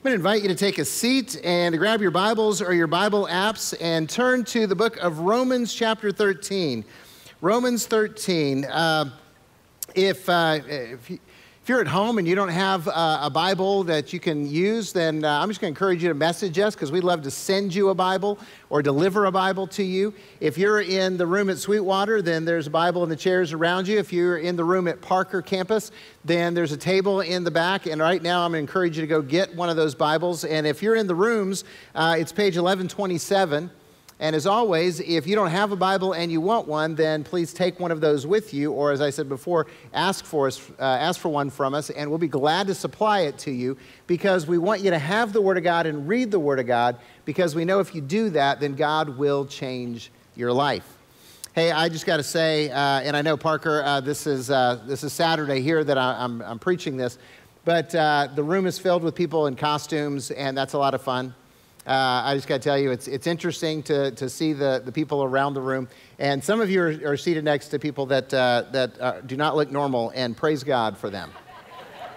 I'm going to invite you to take a seat and grab your Bibles or your Bible apps and turn to the book of Romans, chapter 13. Romans 13. Uh, if, uh, if, if, you're at home and you don't have uh, a Bible that you can use, then uh, I'm just going to encourage you to message us because we'd love to send you a Bible or deliver a Bible to you. If you're in the room at Sweetwater, then there's a Bible in the chairs around you. If you're in the room at Parker campus, then there's a table in the back. And right now, I'm going to encourage you to go get one of those Bibles. And if you're in the rooms, uh, it's page 1127. And as always, if you don't have a Bible and you want one, then please take one of those with you, or as I said before, ask for us, uh, ask for one from us, and we'll be glad to supply it to you because we want you to have the Word of God and read the Word of God because we know if you do that, then God will change your life. Hey, I just got to say, uh, and I know Parker, uh, this is uh, this is Saturday here that I, am I'm, I'm preaching this, but uh, the room is filled with people in costumes, and that's a lot of fun. Uh, I just got to tell you, it's, it's interesting to, to see the, the people around the room. And some of you are, are seated next to people that, uh, that uh, do not look normal, and praise God for them.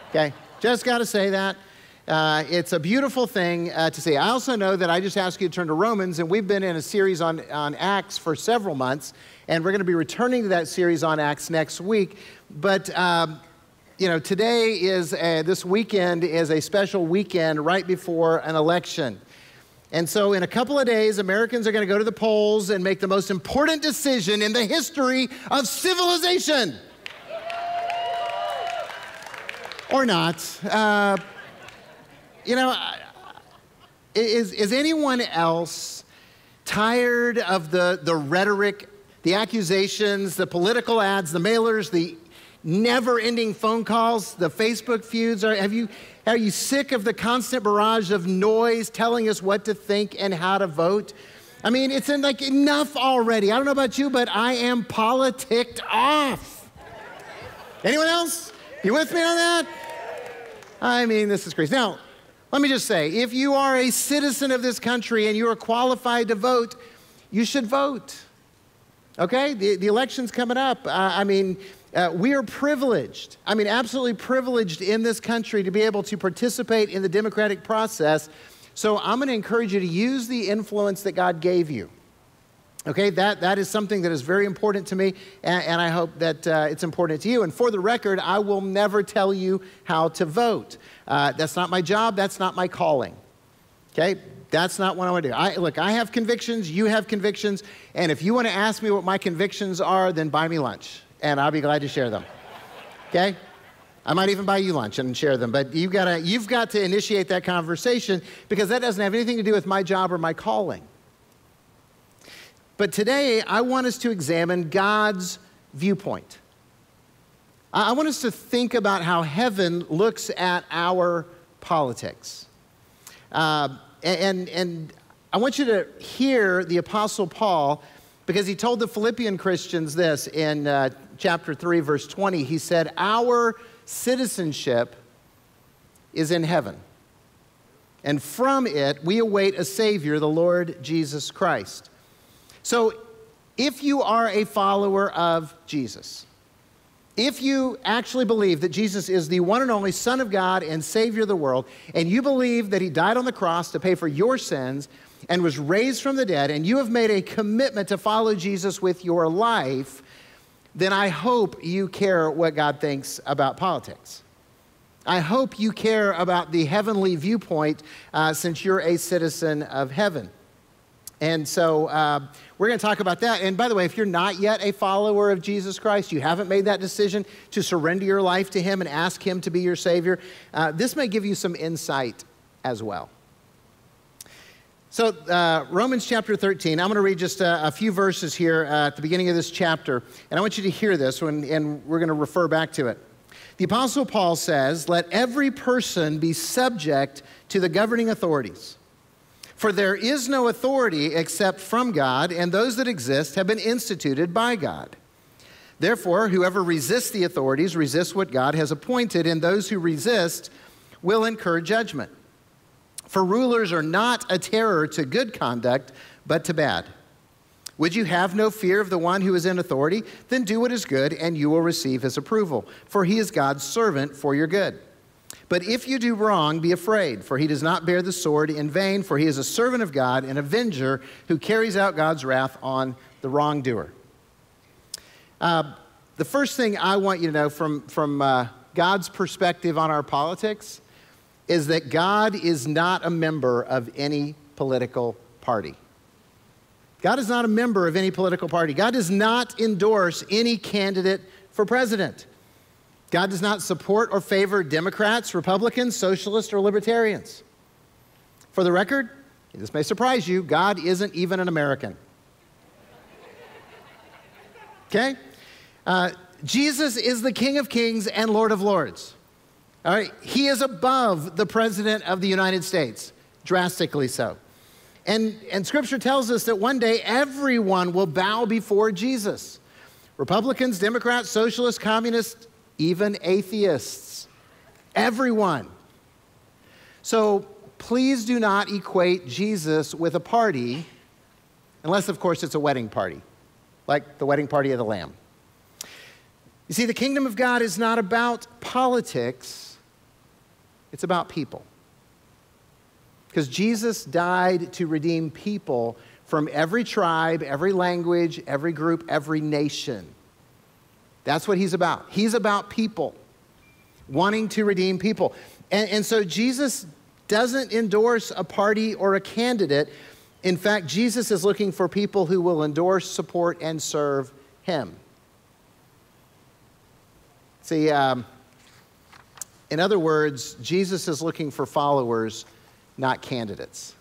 Okay? Just got to say that. Uh, it's a beautiful thing uh, to see. I also know that I just asked you to turn to Romans, and we've been in a series on, on Acts for several months, and we're going to be returning to that series on Acts next week. But um, you know, today is a, this weekend is a special weekend right before an election. And so, in a couple of days, Americans are going to go to the polls and make the most important decision in the history of civilization. or not. Uh, you know, is, is anyone else tired of the, the rhetoric, the accusations, the political ads, the mailers, the never ending phone calls, the Facebook feuds? Are, have you, are you sick of the constant barrage of noise telling us what to think and how to vote? I mean, it's like enough already. I don't know about you, but I am politicked off. Anyone else? You with me on that? I mean, this is crazy. Now, let me just say if you are a citizen of this country and you are qualified to vote, you should vote. Okay? The, the election's coming up. Uh, I mean, uh, we are privileged, I mean, absolutely privileged in this country to be able to participate in the democratic process. So I'm going to encourage you to use the influence that God gave you. Okay, that, that is something that is very important to me, and, and I hope that uh, it's important to you. And for the record, I will never tell you how to vote. Uh, that's not my job, that's not my calling. Okay, that's not what I want to do. I, look, I have convictions, you have convictions, and if you want to ask me what my convictions are, then buy me lunch and I'll be glad to share them. Okay? I might even buy you lunch and share them, but you've got, to, you've got to initiate that conversation because that doesn't have anything to do with my job or my calling. But today, I want us to examine God's viewpoint. I want us to think about how heaven looks at our politics. Uh, and, and I want you to hear the Apostle Paul because he told the Philippian Christians this in uh, chapter 3, verse 20. He said, Our citizenship is in heaven, and from it we await a Savior, the Lord Jesus Christ. So, if you are a follower of Jesus, if you actually believe that Jesus is the one and only Son of God and Savior of the world, and you believe that He died on the cross to pay for your sins and was raised from the dead, and you have made a commitment to follow Jesus with your life, then I hope you care what God thinks about politics. I hope you care about the heavenly viewpoint uh, since you're a citizen of heaven. And so uh, we're going to talk about that. And by the way, if you're not yet a follower of Jesus Christ, you haven't made that decision to surrender your life to Him and ask Him to be your Savior, uh, this may give you some insight as well. So, uh, Romans chapter 13, I'm going to read just a, a few verses here uh, at the beginning of this chapter, and I want you to hear this, when, and we're going to refer back to it. The Apostle Paul says, Let every person be subject to the governing authorities. For there is no authority except from God, and those that exist have been instituted by God. Therefore, whoever resists the authorities resists what God has appointed, and those who resist will incur judgment. For rulers are not a terror to good conduct, but to bad. Would you have no fear of the one who is in authority? Then do what is good, and you will receive his approval, for he is God's servant for your good. But if you do wrong, be afraid, for he does not bear the sword in vain, for he is a servant of God, an avenger who carries out God's wrath on the wrongdoer. Uh, the first thing I want you to know from, from uh, God's perspective on our politics is that God is not a member of any political party. God is not a member of any political party. God does not endorse any candidate for president. God does not support or favor Democrats, Republicans, socialists, or libertarians. For the record, this may surprise you, God isn't even an American. Okay? Uh, Jesus is the King of Kings and Lord of Lords. All right? He is above the President of the United States, drastically so. And, and Scripture tells us that one day everyone will bow before Jesus Republicans, Democrats, Socialists, Communists, even atheists. Everyone. So please do not equate Jesus with a party, unless, of course, it's a wedding party, like the wedding party of the Lamb. You see, the kingdom of God is not about politics, it's about people. Because Jesus died to redeem people from every tribe, every language, every group, every nation. That's what he's about. He's about people, wanting to redeem people. And, and so Jesus doesn't endorse a party or a candidate. In fact, Jesus is looking for people who will endorse, support, and serve him. See, um, in other words, Jesus is looking for followers, not candidates.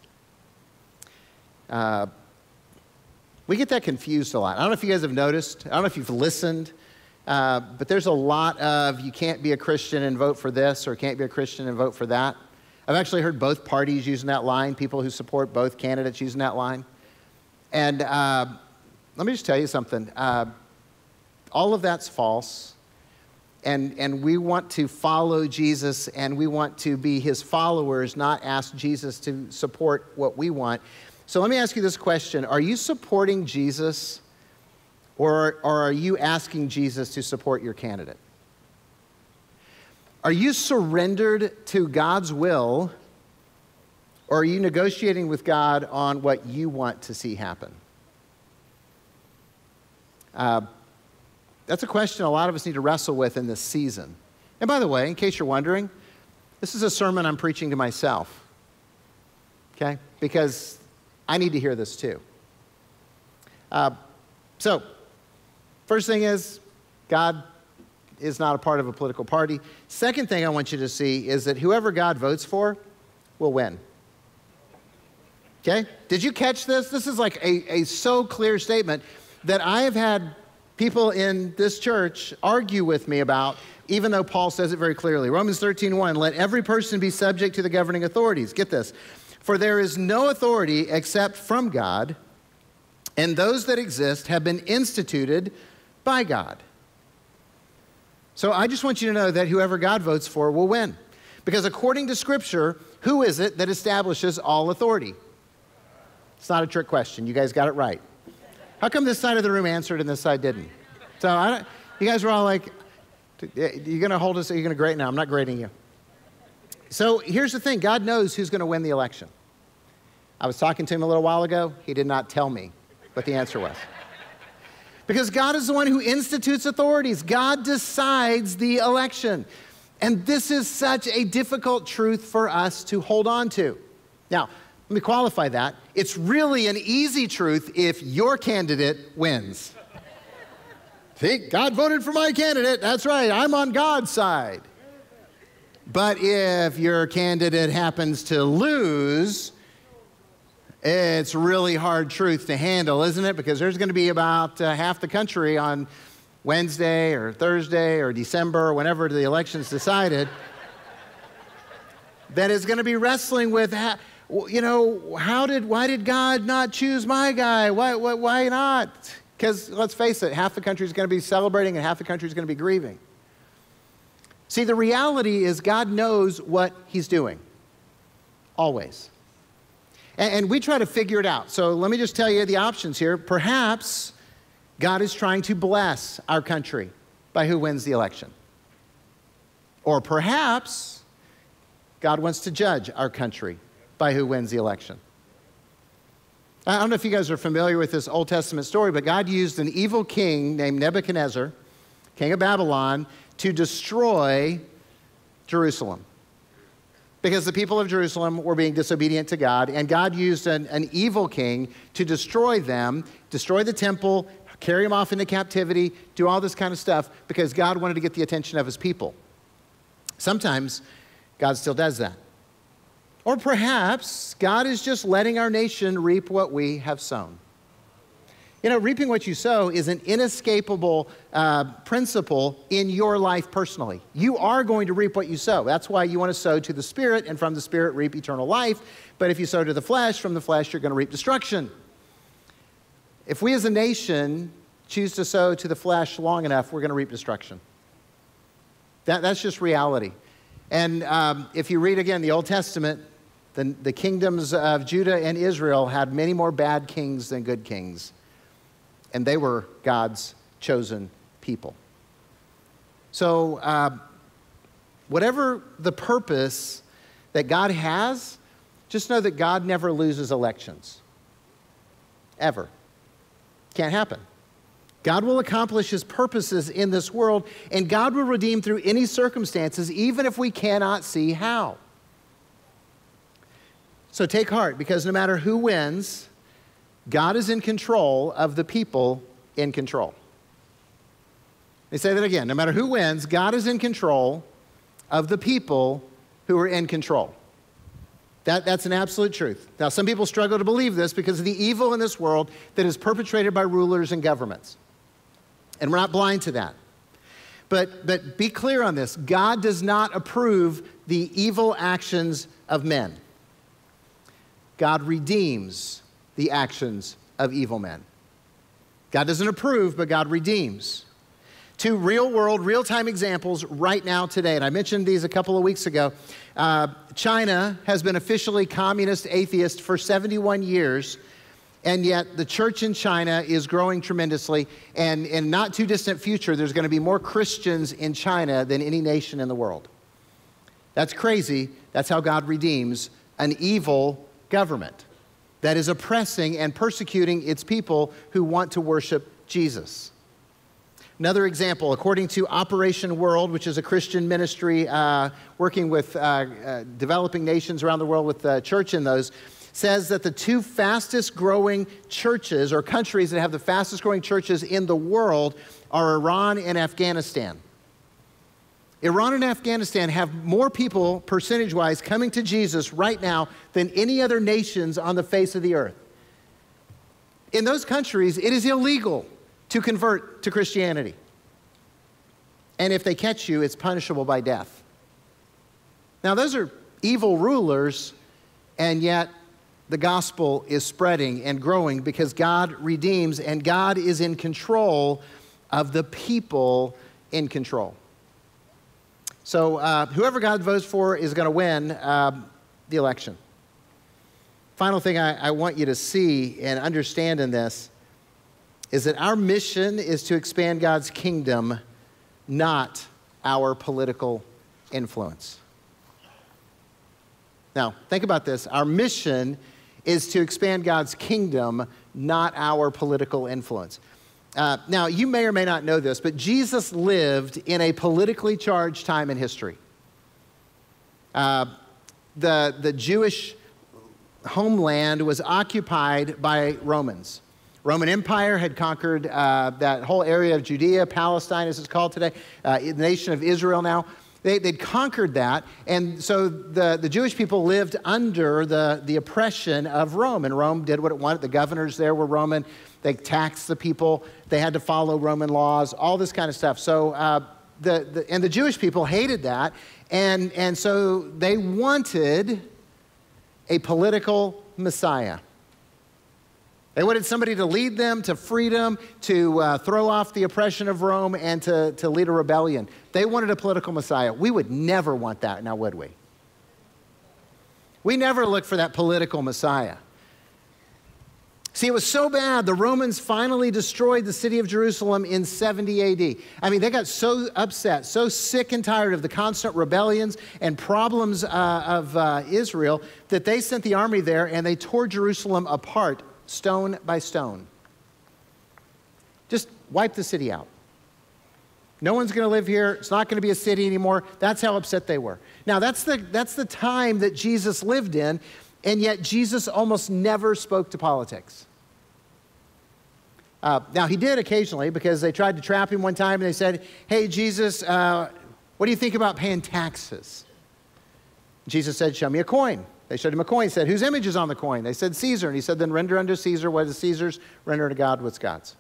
Uh, we get that confused a lot. I don't know if you guys have noticed, I don't know if you've listened, uh, but there's a lot of you can't be a Christian and vote for this, or can't be a Christian and vote for that. I've actually heard both parties using that line, people who support both candidates using that line. And uh, let me just tell you something uh, all of that's false and, and we want to follow Jesus and we want to be his followers, not ask Jesus to support what we want. So let me ask you this question Are you supporting Jesus or, or are you asking Jesus to support your candidate? Are you surrendered to God's will or are you negotiating with God on what you want to see happen? Uh, that's a question a lot of us need to wrestle with in this season. And by the way, in case you're wondering, this is a sermon I'm preaching to myself, okay? Because I need to hear this too. Uh, so, first thing is, God is not a part of a political party. Second thing I want you to see is that whoever God votes for will win. Okay? Did you catch this? This is like a, a so clear statement that I have had people in this church argue with me about, even though Paul says it very clearly. Romans 13, 1, let every person be subject to the governing authorities. Get this. For there is no authority except from God, and those that exist have been instituted by God. So I just want you to know that whoever God votes for will win. Because according to Scripture, who is it that establishes all authority? It's not a trick question. You guys got it right. How come this side of the room answered and this side didn't? So I you guys were all like, eh, you're going to hold us, you're going to grade now. I'm not grading you. So here's the thing God knows who's going to win the election. I was talking to him a little while ago. He did not tell me what the answer was. Because God is the one who institutes authorities, God decides the election. And this is such a difficult truth for us to hold on to. Now, let me qualify that. It's really an easy truth if your candidate wins. See, God voted for my candidate. That's right, I'm on God's side. But if your candidate happens to lose, it's really hard truth to handle, isn't it? Because there's going to be about uh, half the country on Wednesday or Thursday or December whenever the election's decided that is going to be wrestling with you know, how did, why did God not choose my guy? Why, why, why not? Because let's face it, half the country is going to be celebrating and half the country is going to be grieving. See, the reality is God knows what he's doing, always. And, and we try to figure it out. So let me just tell you the options here. Perhaps God is trying to bless our country by who wins the election. Or perhaps God wants to judge our country by who wins the election. I don't know if you guys are familiar with this Old Testament story, but God used an evil king named Nebuchadnezzar, king of Babylon, to destroy Jerusalem. Because the people of Jerusalem were being disobedient to God, and God used an, an evil king to destroy them, destroy the temple, carry them off into captivity, do all this kind of stuff, because God wanted to get the attention of his people. Sometimes God still does that. Or perhaps God is just letting our nation reap what we have sown. You know, reaping what you sow is an inescapable uh, principle in your life personally. You are going to reap what you sow. That's why you want to sow to the Spirit, and from the Spirit, reap eternal life. But if you sow to the flesh, from the flesh, you're going to reap destruction. If we as a nation choose to sow to the flesh long enough, we're going to reap destruction. That, that's just reality. And um, if you read again the Old Testament, the, the kingdoms of Judah and Israel had many more bad kings than good kings, and they were God's chosen people. So, uh, whatever the purpose that God has, just know that God never loses elections. Ever. Can't happen. God will accomplish his purposes in this world, and God will redeem through any circumstances, even if we cannot see how. So take heart, because no matter who wins, God is in control of the people in control. Let me say that again. No matter who wins, God is in control of the people who are in control. That, that's an absolute truth. Now, some people struggle to believe this because of the evil in this world that is perpetrated by rulers and governments. And we're not blind to that. But, but be clear on this God does not approve the evil actions of men, God redeems the actions of evil men. God doesn't approve, but God redeems. Two real world, real time examples right now today. And I mentioned these a couple of weeks ago. Uh, China has been officially communist atheist for 71 years and yet, the church in China is growing tremendously. And in not too distant future, there's going to be more Christians in China than any nation in the world. That's crazy. That's how God redeems an evil government that is oppressing and persecuting its people who want to worship Jesus. Another example, according to Operation World, which is a Christian ministry uh, working with uh, uh, developing nations around the world with the church in those, says that the two fastest growing churches or countries that have the fastest growing churches in the world are Iran and Afghanistan. Iran and Afghanistan have more people, percentage wise, coming to Jesus right now than any other nations on the face of the earth. In those countries, it is illegal to convert to Christianity. And if they catch you, it's punishable by death. Now, those are evil rulers, and yet the gospel is spreading and growing because God redeems and God is in control of the people in control. So, uh, whoever God votes for is going to win uh, the election. Final thing I, I want you to see and understand in this is that our mission is to expand God's kingdom, not our political influence. Now, think about this. Our mission is to expand God's kingdom, not our political influence. Uh, now, you may or may not know this, but Jesus lived in a politically charged time in history. Uh, the, the Jewish homeland was occupied by Romans. Roman Empire had conquered uh, that whole area of Judea, Palestine, as it's called today, uh, the nation of Israel now. They, would conquered that, and so the, the Jewish people lived under the, the oppression of Rome, and Rome did what it wanted. The governors there were Roman. They taxed the people. They had to follow Roman laws, all this kind of stuff. So, uh, the, the, and the Jewish people hated that, and, and so they wanted a political Messiah. They wanted somebody to lead them to freedom, to uh, throw off the oppression of Rome, and to, to lead a rebellion. They wanted a political Messiah. We would never want that now, would we? We never look for that political Messiah. See, it was so bad, the Romans finally destroyed the city of Jerusalem in 70 AD. I mean, they got so upset, so sick and tired of the constant rebellions and problems uh, of uh, Israel that they sent the army there and they tore Jerusalem apart, stone by stone. Just wipe the city out. No one's going to live here. It's not going to be a city anymore. That's how upset they were. Now, that's the, that's the time that Jesus lived in. And yet, Jesus almost never spoke to politics. Uh, now, he did occasionally because they tried to trap him one time and they said, Hey, Jesus, uh, what do you think about paying taxes? Jesus said, Show me a coin. They showed him a coin. He said, Whose image is on the coin? They said, Caesar. And he said, Then render unto Caesar what is Caesar's, render to God what's God's.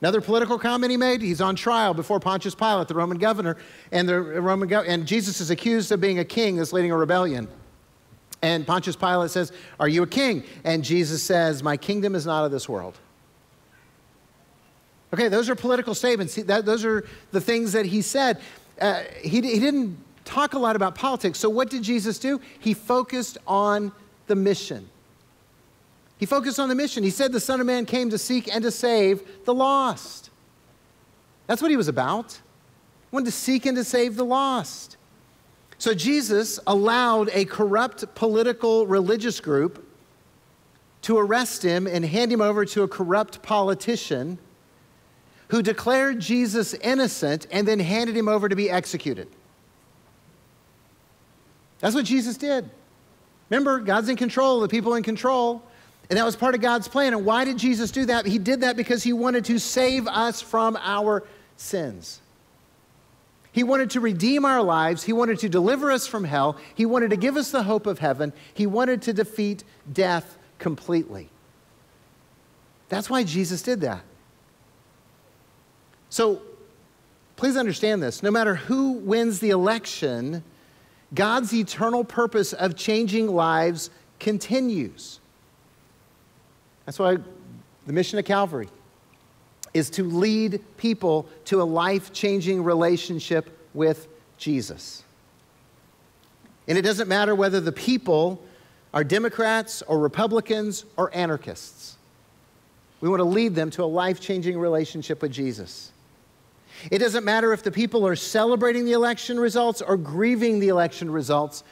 Another political comment he made, he's on trial before Pontius Pilate, the Roman governor, and the Roman go- and Jesus is accused of being a king that's leading a rebellion. And Pontius Pilate says, Are you a king? And Jesus says, My kingdom is not of this world. Okay, those are political statements. That, those are the things that he said. Uh, he, he didn't talk a lot about politics. So, what did Jesus do? He focused on the mission. He focused on the mission. He said the Son of Man came to seek and to save the lost. That's what he was about. He wanted to seek and to save the lost. So Jesus allowed a corrupt political religious group to arrest him and hand him over to a corrupt politician who declared Jesus innocent and then handed him over to be executed. That's what Jesus did. Remember, God's in control, the people in control. And that was part of God's plan. And why did Jesus do that? He did that because he wanted to save us from our sins. He wanted to redeem our lives. He wanted to deliver us from hell. He wanted to give us the hope of heaven. He wanted to defeat death completely. That's why Jesus did that. So please understand this no matter who wins the election, God's eternal purpose of changing lives continues. That's why the mission of Calvary is to lead people to a life changing relationship with Jesus. And it doesn't matter whether the people are Democrats or Republicans or anarchists. We want to lead them to a life changing relationship with Jesus. It doesn't matter if the people are celebrating the election results or grieving the election results.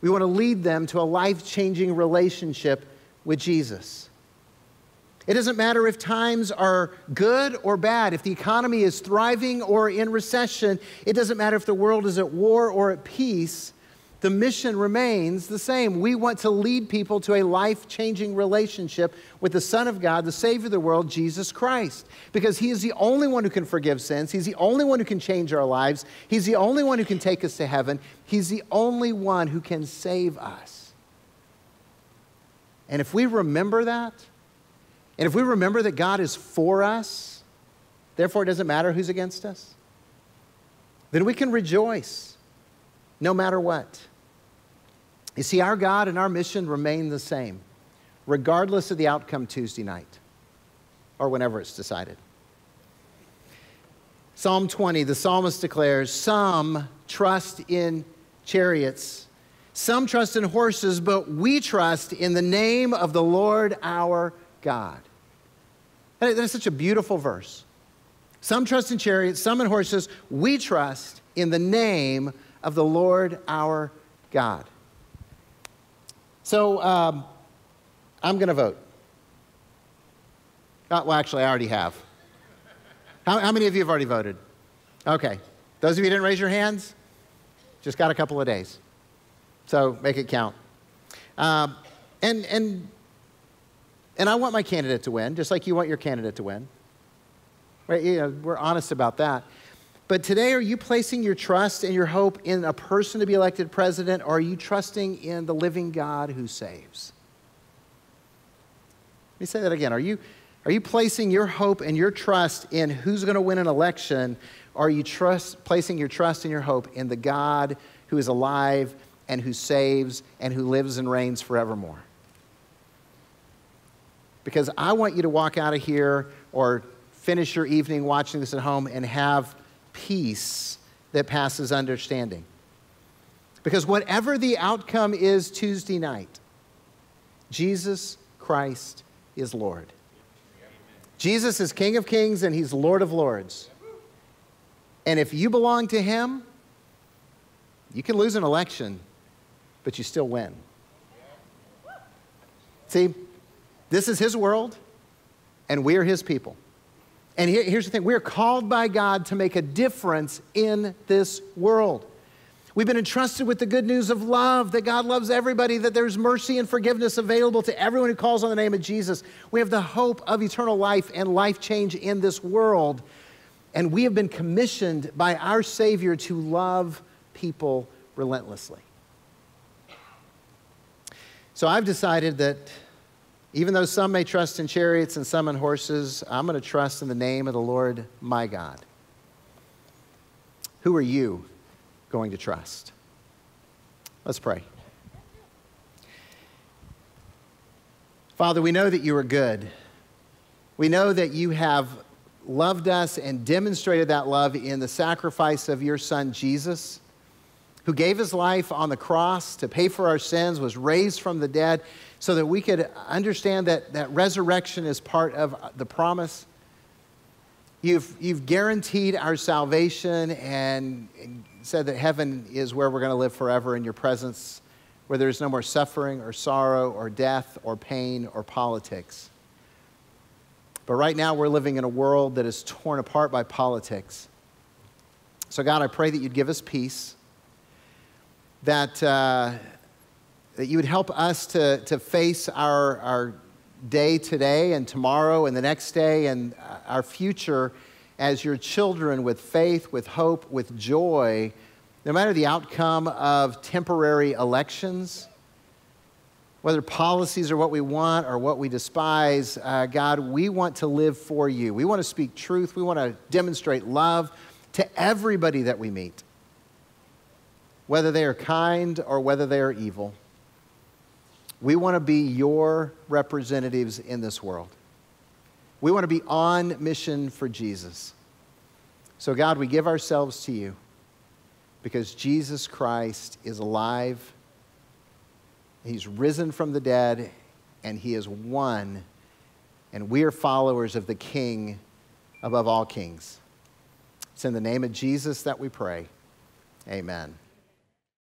We want to lead them to a life changing relationship with Jesus. It doesn't matter if times are good or bad, if the economy is thriving or in recession. It doesn't matter if the world is at war or at peace. The mission remains the same. We want to lead people to a life changing relationship with the Son of God, the Savior of the world, Jesus Christ. Because He is the only one who can forgive sins. He's the only one who can change our lives. He's the only one who can take us to heaven. He's the only one who can save us. And if we remember that, and if we remember that God is for us, therefore it doesn't matter who's against us, then we can rejoice no matter what. You see, our God and our mission remain the same, regardless of the outcome Tuesday night or whenever it's decided. Psalm 20, the psalmist declares Some trust in chariots, some trust in horses, but we trust in the name of the Lord our God. That is such a beautiful verse. Some trust in chariots, some in horses. We trust in the name of the Lord our God. So um, I'm going to vote. Uh, well, actually, I already have. How, how, many of you have already voted? Okay. Those of you didn't raise your hands, just got a couple of days. So make it count. Um, and, and and I want my candidate to win, just like you want your candidate to win. Right? You know, we're honest about that. But today, are you placing your trust and your hope in a person to be elected president, or are you trusting in the living God who saves? Let me say that again. Are you, are you placing your hope and your trust in who's going to win an election, or are you trust, placing your trust and your hope in the God who is alive and who saves and who lives and reigns forevermore? because I want you to walk out of here or finish your evening watching this at home and have peace that passes understanding. Because whatever the outcome is Tuesday night, Jesus Christ is Lord. Jesus is King of Kings and He's Lord of Lords. And if you belong to Him, you can lose an election, but you still win. See, this is His world, and we're His people. And here, here's the thing we're called by God to make a difference in this world. We've been entrusted with the good news of love, that God loves everybody, that there's mercy and forgiveness available to everyone who calls on the name of Jesus. We have the hope of eternal life and life change in this world. And we have been commissioned by our Savior to love people relentlessly. So I've decided that even though some may trust in chariots and some in horses, I'm going to trust in the name of the Lord my God. Who are you going to trust? Let's pray. Father, we know that you are good. We know that you have loved us and demonstrated that love in the sacrifice of your Son, Jesus, who gave his life on the cross to pay for our sins, was raised from the dead, so that we could understand that, that resurrection is part of the promise. You've, you've guaranteed our salvation and said that heaven is where we're going to live forever in your presence, where there's no more suffering or sorrow or death or pain or politics. But right now, we're living in a world that is torn apart by politics. So, God, I pray that you'd give us peace, that, uh, that you would help us to, to face our, our day today and tomorrow and the next day and our future as your children with faith, with hope, with joy, no matter the outcome of temporary elections, whether policies are what we want or what we despise, uh, God, we want to live for you. We want to speak truth. We want to demonstrate love to everybody that we meet, whether they are kind or whether they are evil. We want to be your representatives in this world. We want to be on mission for Jesus. So, God, we give ourselves to you because Jesus Christ is alive, He's risen from the dead, and He is one, and we are followers of the King above all kings. It's in the name of Jesus that we pray. Amen.